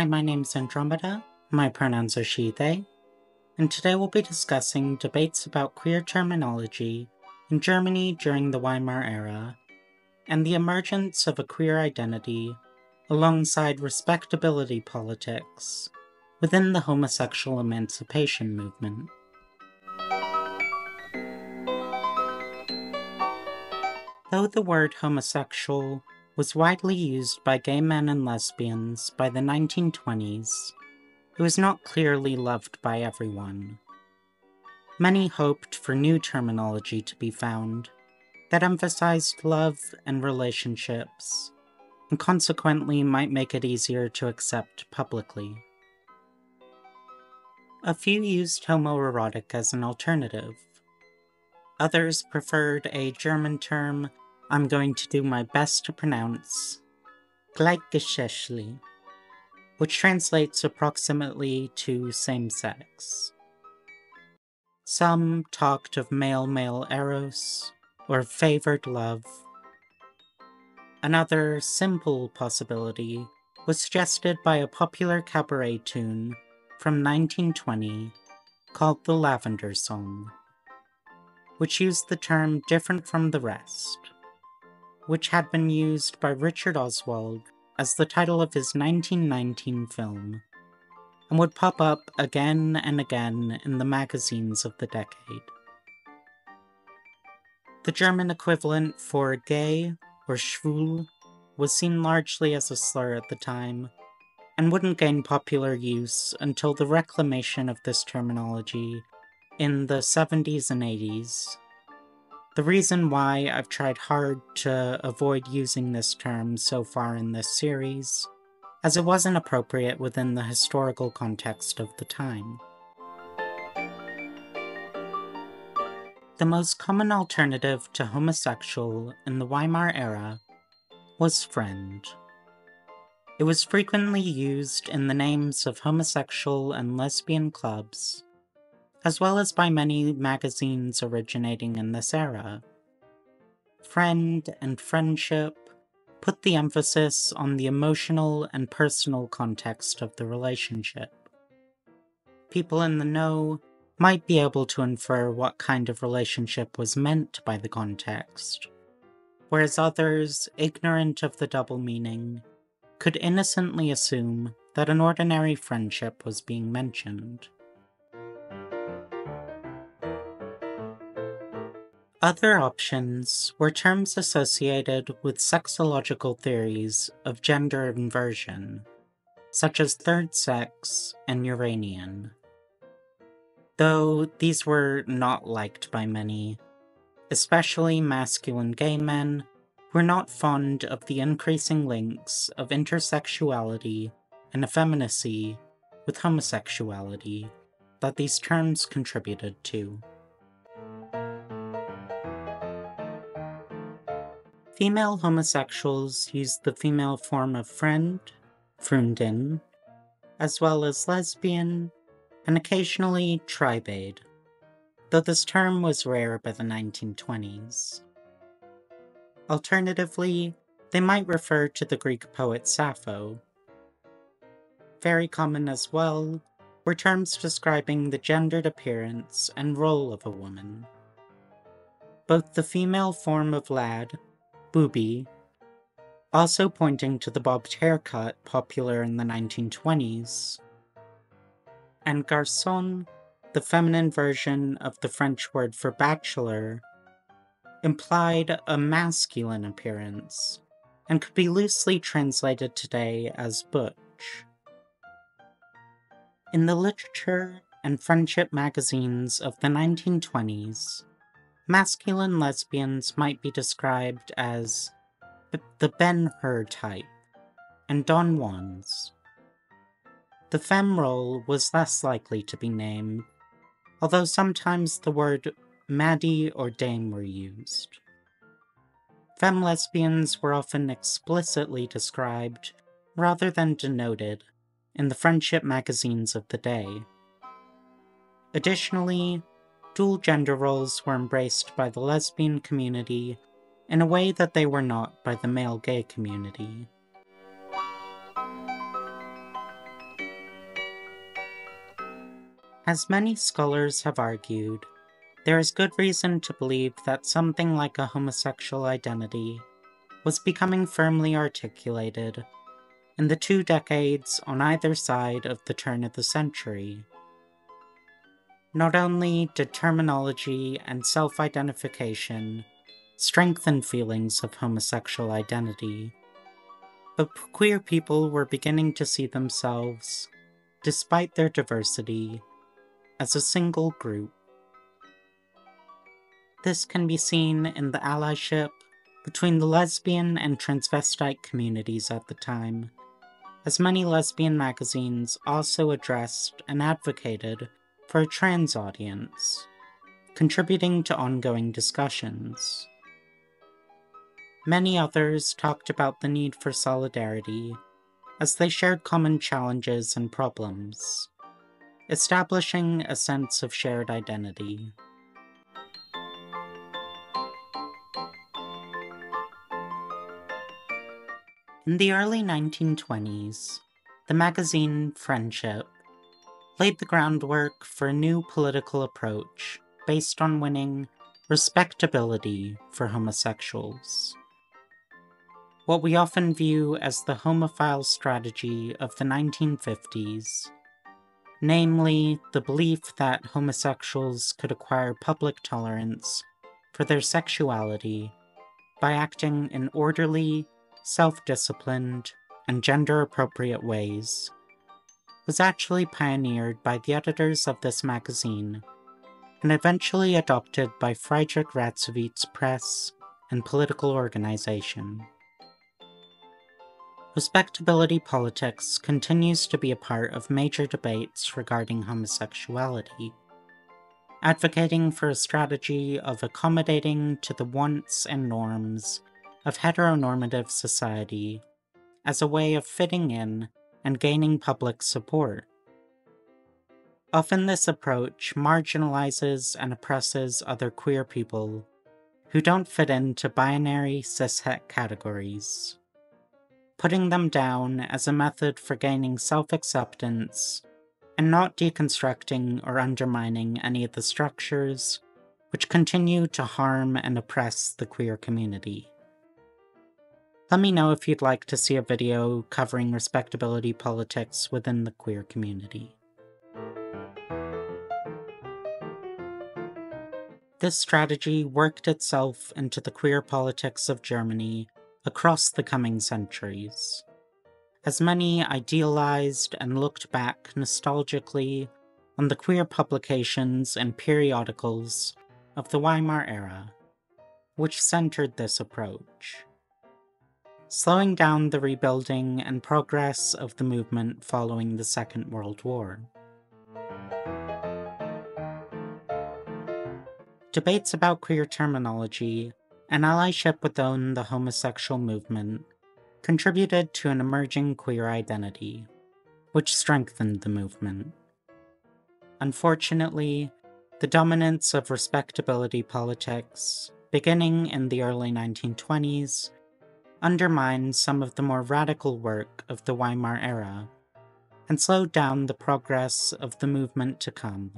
Hi, my name's Andromeda. My pronouns are she, they. And today we'll be discussing debates about queer terminology in Germany during the Weimar era and the emergence of a queer identity alongside respectability politics within the homosexual emancipation movement. Though the word homosexual was widely used by gay men and lesbians by the 1920s, it was not clearly loved by everyone. Many hoped for new terminology to be found that emphasized love and relationships, and consequently might make it easier to accept publicly. A few used homoerotic as an alternative. Others preferred a German term I'm going to do my best to pronounce Gleichgeschlechtlich, which translates approximately to same sex. Some talked of male male eros or favored love. Another simple possibility was suggested by a popular cabaret tune from 1920 called the Lavender Song, which used the term different from the rest which had been used by Richard Oswald as the title of his 1919 film, and would pop up again and again in the magazines of the decade. The German equivalent for gay or schwul was seen largely as a slur at the time, and wouldn't gain popular use until the reclamation of this terminology in the 70s and 80s the reason why I've tried hard to avoid using this term so far in this series, as it wasn't appropriate within the historical context of the time. The most common alternative to homosexual in the Weimar era was friend. It was frequently used in the names of homosexual and lesbian clubs as well as by many magazines originating in this era. Friend and friendship put the emphasis on the emotional and personal context of the relationship. People in the know might be able to infer what kind of relationship was meant by the context, whereas others, ignorant of the double meaning, could innocently assume that an ordinary friendship was being mentioned. Other options were terms associated with sexological theories of gender inversion, such as third sex and Uranian. Though these were not liked by many, especially masculine gay men, were not fond of the increasing links of intersexuality and effeminacy with homosexuality that these terms contributed to. Female homosexuals use the female form of friend, Freundin, as well as lesbian, and occasionally tribade, though this term was rare by the 1920s. Alternatively, they might refer to the Greek poet Sappho. Very common as well were terms describing the gendered appearance and role of a woman. Both the female form of lad Bubi, also pointing to the bobbed haircut popular in the 1920s, and garçon, the feminine version of the French word for bachelor, implied a masculine appearance and could be loosely translated today as butch. In the literature and friendship magazines of the 1920s, masculine lesbians might be described as the Ben Hur type and Don Juans. The femme role was less likely to be named, although sometimes the word Maddie or Dame were used. Femme lesbians were often explicitly described, rather than denoted, in the friendship magazines of the day. Additionally, dual gender roles were embraced by the lesbian community in a way that they were not by the male gay community. As many scholars have argued, there is good reason to believe that something like a homosexual identity was becoming firmly articulated in the two decades on either side of the turn of the century. Not only did terminology and self identification strengthen feelings of homosexual identity, but queer people were beginning to see themselves, despite their diversity, as a single group. This can be seen in the allyship between the lesbian and transvestite communities at the time, as many lesbian magazines also addressed and advocated for a trans audience, contributing to ongoing discussions. Many others talked about the need for solidarity as they shared common challenges and problems, establishing a sense of shared identity. In the early 1920s, the magazine Friendship laid the groundwork for a new political approach based on winning respectability for homosexuals. What we often view as the homophile strategy of the 1950s, namely the belief that homosexuals could acquire public tolerance for their sexuality by acting in orderly self disciplined, and gender appropriate ways, was actually pioneered by the editors of this magazine and eventually adopted by Friedrich Radszuweit Press and political organization. Respectability politics continues to be a part of major debates regarding homosexuality, advocating for a strategy of accommodating to the wants and norms of heteronormative society as a way of fitting in and gaining public support. Often, this approach marginalizes and oppresses other queer people who don't fit into binary cishet categories, putting them down as a method for gaining self acceptance and not deconstructing or undermining any of the structures which continue to harm and oppress the queer community. Let me know if you'd like to see a video covering respectability politics within the queer community. This strategy worked itself into the queer politics of Germany across the coming centuries, as many idealized and looked back nostalgically on the queer publications and periodicals of the Weimar era, which centered this approach slowing down the rebuilding and progress of the movement following the Second World War. Debates about queer terminology and allyship within the homosexual movement contributed to an emerging queer identity, which strengthened the movement. Unfortunately, the dominance of respectability politics, beginning in the early 1920s, undermined some of the more radical work of the Weimar era and slowed down the progress of the movement to come.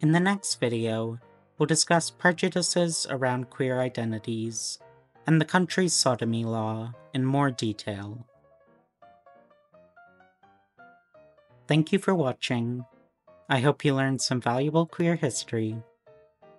In the next video, we'll discuss prejudices around queer identities and the country's sodomy law in more detail. Thank you for watching. I hope you learned some valuable queer history